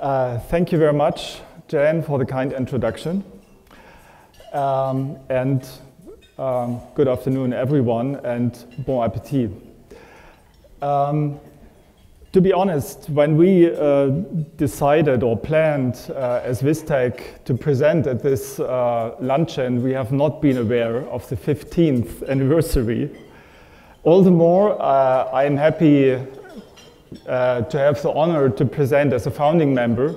Uh, thank you very much, Jan, for the kind introduction. Um, and um, good afternoon, everyone, and bon appetit. Um, to be honest, when we uh, decided or planned uh, as Vistec to present at this uh, luncheon, we have not been aware of the 15th anniversary. All the more, uh, I'm happy uh, to have the honor to present as a founding member.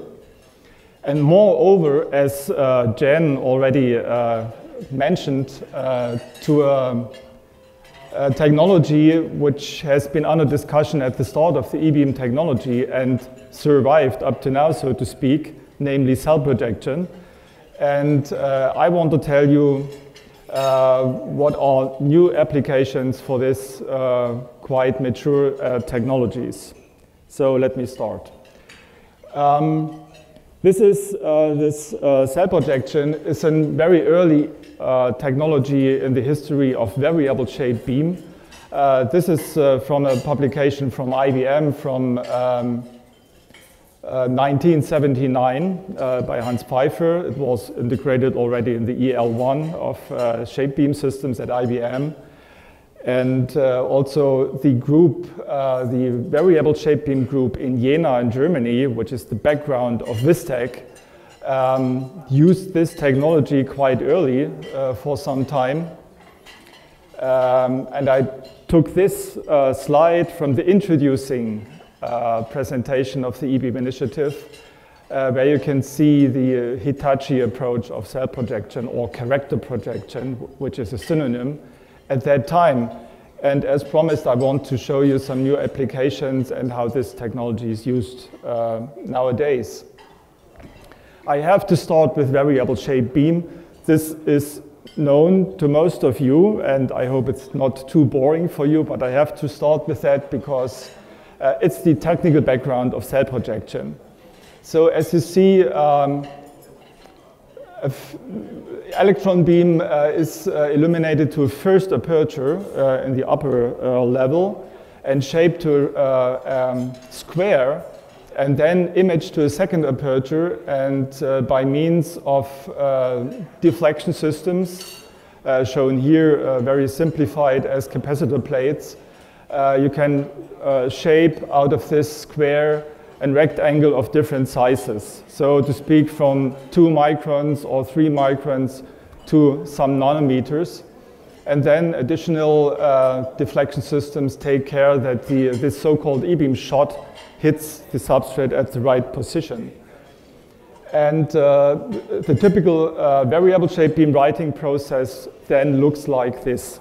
And moreover, as uh, Jen already uh, mentioned, uh, to a, a, technology which has been under discussion at the start of the e-beam technology and survived up to now, so to speak, namely cell projection. And uh, I want to tell you uh, what are new applications for this uh, quite mature uh, technologies. So let me start. Um, this is uh, this uh, cell projection is a very early uh, technology in the history of variable shape beam. Uh, this is uh, from a publication from IBM from um, 1979 by Hans Pfeiffer. It was integrated already in the EL1 of shape beam systems at IBM. And uh, also the group, uh, the variable shape beam group in Jena in Germany, which is the background of Vistec, um, used this technology quite early uh, for some time. Um, and I took this uh, slide from the introducing uh, presentation of the eBeam initiative, uh, where you can see the Hitachi approach of cell projection or character projection, which is a synonym at that time. And as promised, I want to show you some new applications and how this technology is used uh, nowadays. I have to start with variable shape beam. This is known to most of you, and I hope it's not too boring for you, but I have to start with that because uh, it's the technical background of cell projection. So as you see, um, electron beam uh, is uh, illuminated to a first aperture uh, in the upper uh, level and shaped to uh, um, square and then imaged to a second aperture and uh, by means of deflection systems shown here very simplified as capacitor plates you can shape out of this square and rectangle of different sizes. So to speak from two microns or three microns to some nanometers. And then additional uh, deflection systems take care that the, this so-called e-beam shot hits the substrate at the right position. And uh, the typical uh, variable shape beam writing process then looks like this.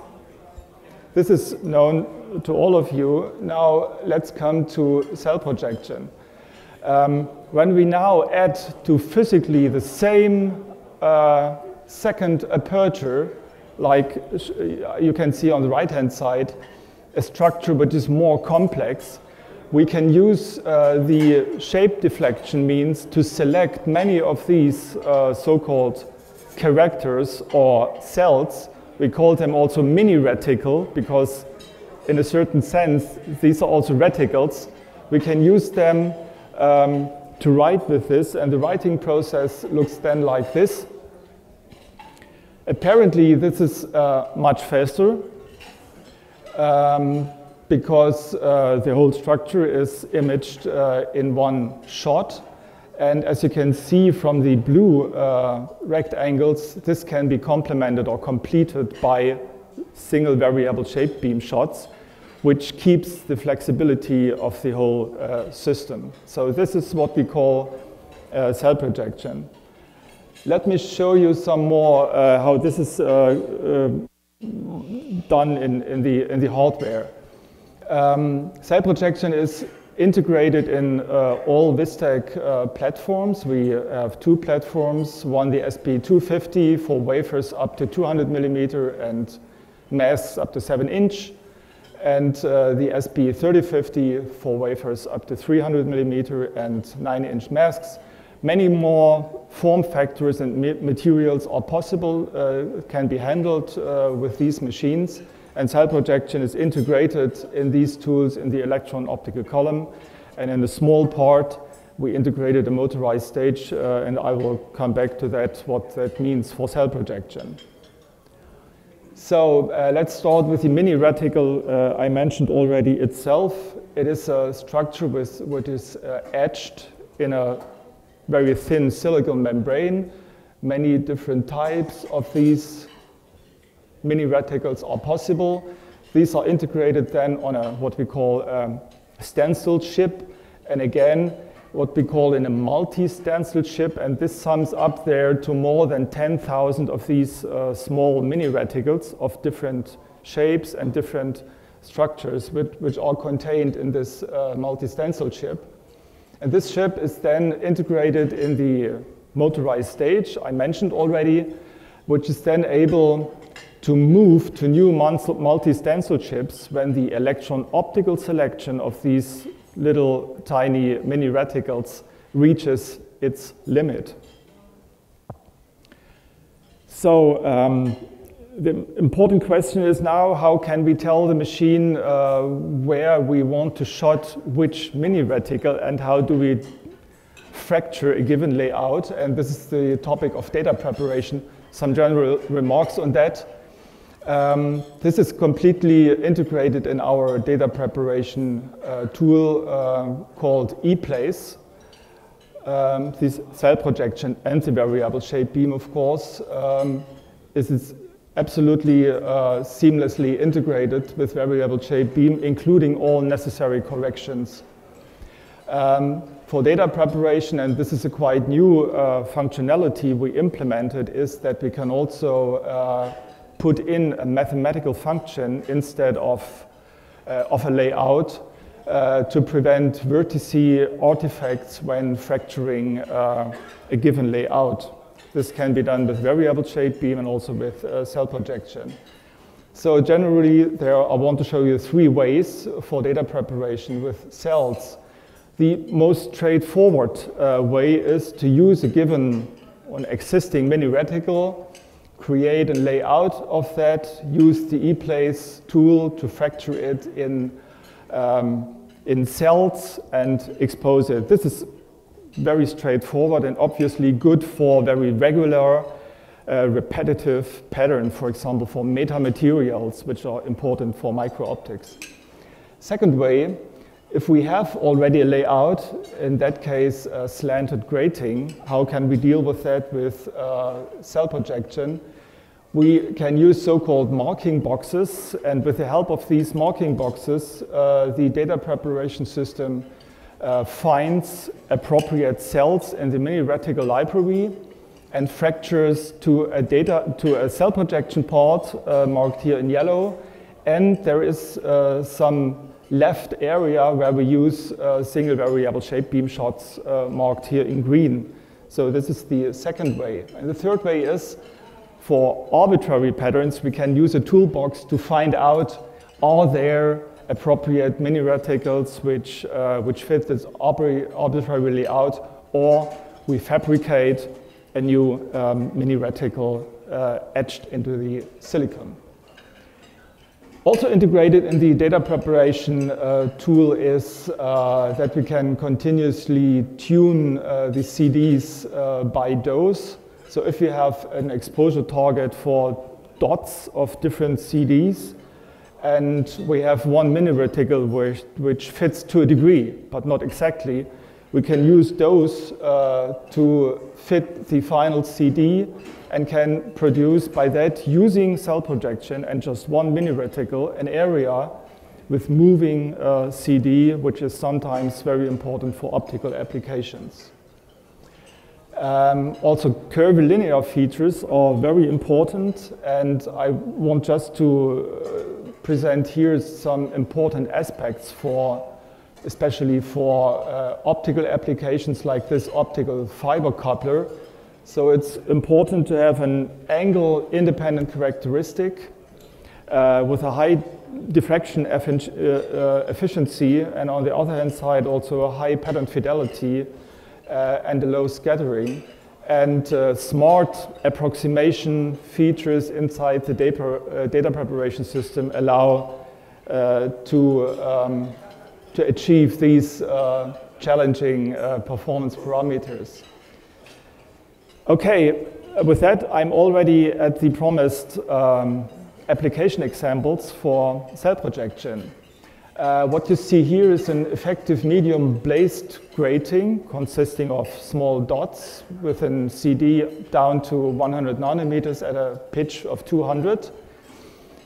This is known to all of you. Now let's come to cell projection. Um, when we now add to physically the same uh, second aperture, like you can see on the right-hand side, a structure which is more complex, we can use uh, the shape deflection means to select many of these uh, so-called characters or cells. We call them also mini reticle because in a certain sense, these are also reticles. We can use them um, to write with this, and the writing process looks then like this. Apparently, this is uh, much faster um, because uh, the whole structure is imaged uh, in one shot. And as you can see from the blue uh, rectangles, this can be complemented or completed by single variable shape beam shots which keeps the flexibility of the whole uh, system. So this is what we call uh, cell projection. Let me show you some more uh, how this is uh, uh, done in, in, the, in the hardware. Um, cell projection is integrated in uh, all Vistec platforms. We have two platforms, one the SB250 for wafers up to 200 millimeter and masks up to 7 inch, and uh, the SB3050 for wafers up to 300 millimeter and 9 inch masks. Many more form factors and materials are possible, uh, can be handled uh, with these machines. And cell projection is integrated in these tools in the electron optical column. And in a small part, we integrated a motorized stage, uh, and I will come back to that, what that means for cell projection. So uh, let's start with the mini reticle uh, I mentioned already itself. It is a structure with, which is uh, etched in a very thin silicon membrane. Many different types of these mini reticles are possible. These are integrated then on a what we call um, stencil chip. And again, what we call in a multi-stencil chip, and this sums up there to more than 10,000 of these uh, small mini reticles of different shapes and different structures, which, which are contained in this uh, multi-stencil chip. And this chip is then integrated in the motorized stage I mentioned already, which is then able to move to new multi-stencil chips when the electron optical selection of these little tiny mini reticles reaches its limit. So um, the important question is now how can we tell the machine uh, where we want to shot which mini reticle and how do we fracture a given layout? And this is the topic of data preparation. Some general remarks on that um, this is completely integrated in our data preparation uh, tool uh, called ePlace. Um, this cell projection and the variable shape beam, of course, um, is absolutely uh, seamlessly integrated with variable shape beam, including all necessary corrections. Um, for data preparation, and this is a quite new uh, functionality we implemented, is that we can also uh, put in a mathematical function instead of, uh, of a layout uh, to prevent vertice artifacts when fracturing uh, a given layout. This can be done with variable shape beam and also with uh, cell projection. So generally, there I want to show you three ways for data preparation with cells. The most straightforward uh, way is to use a given an existing mini reticle create a layout of that, use the ePlace tool to fracture it in, um, in cells and expose it. This is very straightforward and obviously good for very regular, uh, repetitive pattern, for example, for metamaterials, which are important for micro-optics. Second way, if we have already a layout, in that case, slanted grating, how can we deal with that with uh, cell projection? We can use so-called marking boxes, and with the help of these marking boxes, uh, the data preparation system uh, finds appropriate cells in the mini reticle library and fractures to a data to a cell projection part uh, marked here in yellow, and there is uh, some left area where we use uh, single variable shape beam shots uh, marked here in green. So this is the second way. And the third way is for arbitrary patterns, we can use a toolbox to find out are there appropriate mini reticles which, uh, which fit this arbitrary layout, or we fabricate a new um, mini reticle uh, etched into the silicon. Also integrated in the data preparation uh, tool is uh, that we can continuously tune uh, the CDs uh, by dose. So if you have an exposure target for dots of different CDs, and we have one mini reticle which, which fits to a degree, but not exactly, we can use those uh, to fit the final CD and can produce by that using cell projection and just one mini reticle an area with moving uh, CD, which is sometimes very important for optical applications. Um, also, curvilinear features are very important, and I want just to uh, present here some important aspects for, especially for uh, optical applications like this optical fiber coupler, so it's important to have an angle independent characteristic uh, with a high diffraction uh, uh, efficiency and on the other hand side also a high pattern fidelity uh, and a low scattering. And uh, smart approximation features inside the data, uh, data preparation system allow to, um, to achieve these challenging performance parameters. Okay, with that, I'm already at the promised um, application examples for cell projection. Uh, what you see here is an effective medium blazed grating consisting of small dots with an CD down to 100 nanometers at a pitch of 200.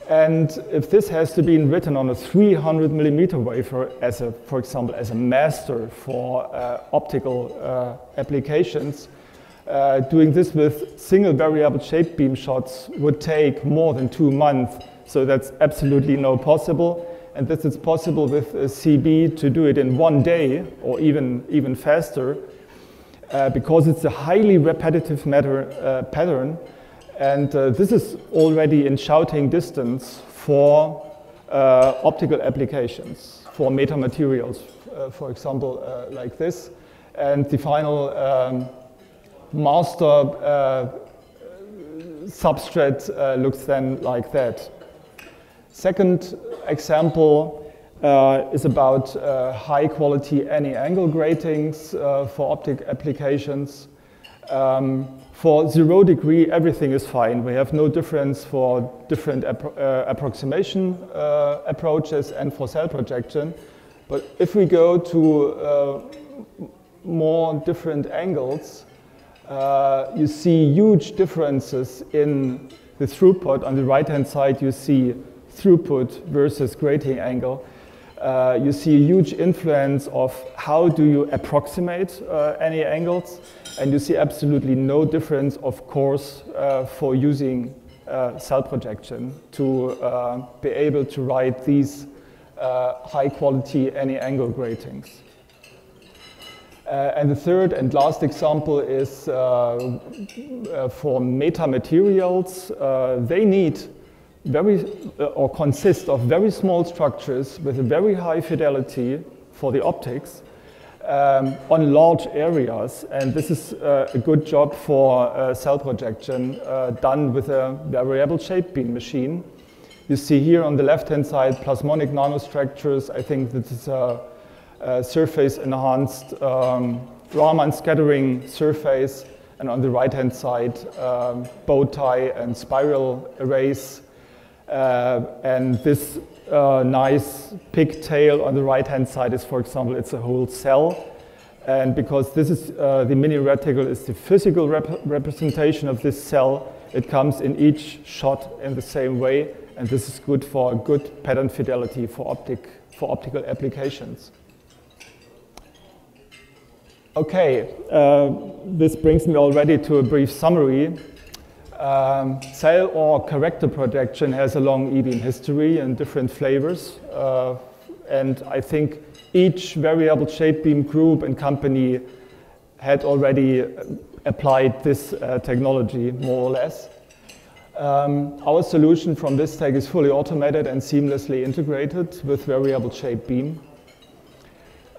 And if this has to be written on a 300 millimeter wafer, as a, for example, as a master for uh, optical uh, applications, uh, doing this with single variable shape beam shots would take more than two months. So that's absolutely no possible and this is possible with CP to do it in one day or even, even faster uh, because it's a highly repetitive matter, uh, pattern and uh, this is already in shouting distance for uh, optical applications, for metamaterials, uh, for example, like this. And the final um, master substrate looks then like that. Second example uh, is about uh, high quality any angle gratings uh, for optic applications. Um, for zero degree, everything is fine. We have no difference for different appro uh, approximation uh, approaches and for cell projection. But if we go to uh, more different angles, you see huge differences in the throughput. On the right-hand side, you see throughput versus grating angle, uh, you see a huge influence of how do you approximate uh, any angles, and you see absolutely no difference, of course, uh, for using uh, cell projection to uh, be able to write these uh, high quality any angle gratings. And the third and last example is for metamaterials. they need very, uh, or consist of very small structures with a very high fidelity for the optics um, on large areas. And this is uh, a good job for uh, cell projection uh, done with a variable shape beam machine. You see here on the left-hand side plasmonic nanostructures. I think this is a surface enhanced um, Raman scattering surface. And on the right-hand side, um, bow tie and spiral arrays uh, and this uh, nice pigtail on the right-hand side is, for example, it's a whole cell. And because this is uh, the mini reticle is the physical rep representation of this cell, it comes in each shot in the same way, and this is good for good pattern fidelity for, optic, for optical applications. Okay, uh, this brings me already to a brief summary. Um, cell or character projection has a long e-beam history and different flavors. Uh, and I think each variable shape beam group and company had already applied this uh, technology more or less. Um, our solution from VISTEC is fully automated and seamlessly integrated with variable shape beam.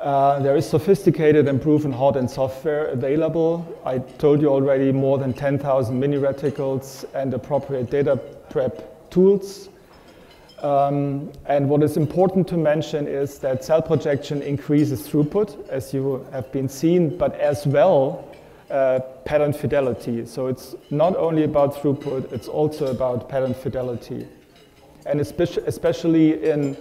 Uh, there is sophisticated and proven hard-end software available. I told you already more than 10,000 mini reticles and appropriate data prep tools. Um, and what is important to mention is that cell projection increases throughput, as you have been seen, but as well uh, pattern fidelity. So it's not only about throughput, it's also about pattern fidelity. And especially in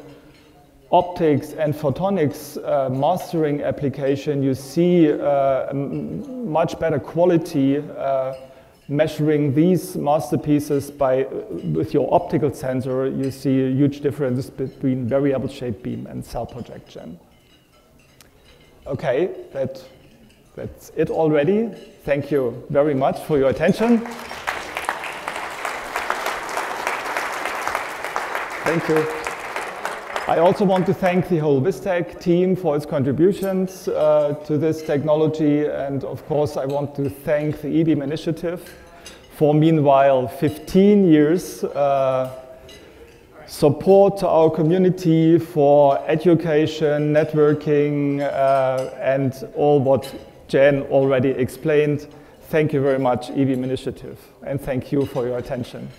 optics and photonics uh, mastering application, you see uh, much better quality uh, measuring these masterpieces by with your optical sensor. You see a huge difference between variable shape beam and cell projection. Okay, that, that's it already. Thank you very much for your attention. Thank you. I also want to thank the whole VISTEC team for its contributions uh, to this technology. And of course, I want to thank the eBeam initiative for meanwhile 15 years uh, support to our community for education, networking, uh, and all what Jen already explained. Thank you very much, eBeam Initiative, and thank you for your attention.